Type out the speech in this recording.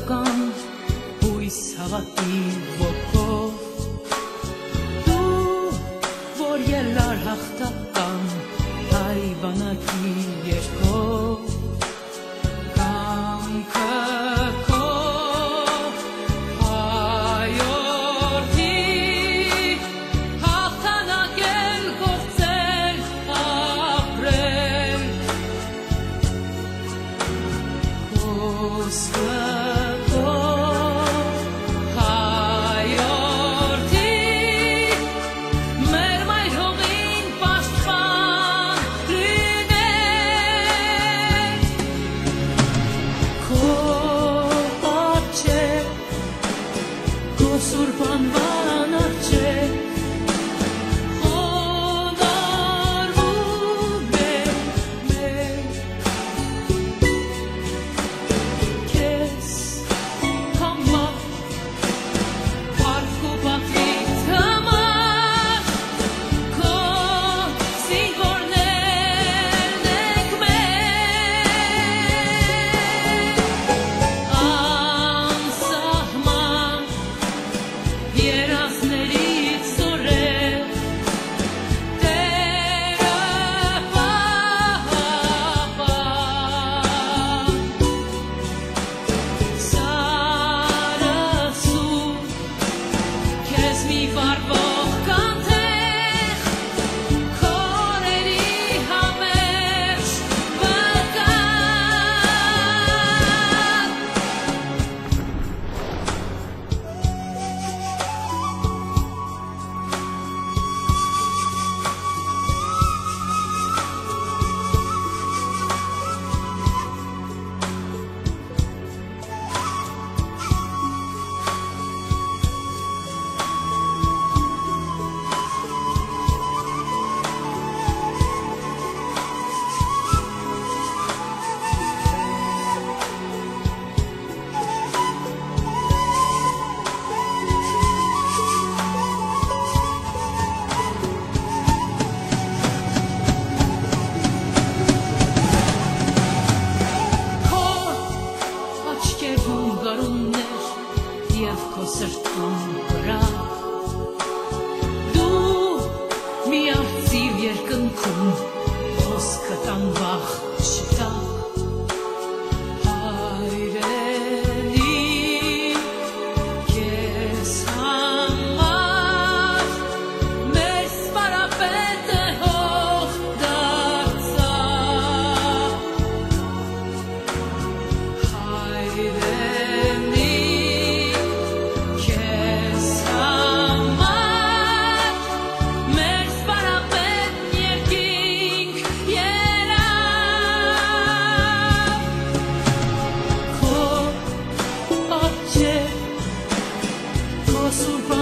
շնորհակամ հույս հավատի ոգով դու որ ելար հաղթական հայ բանակի երկով far 是朋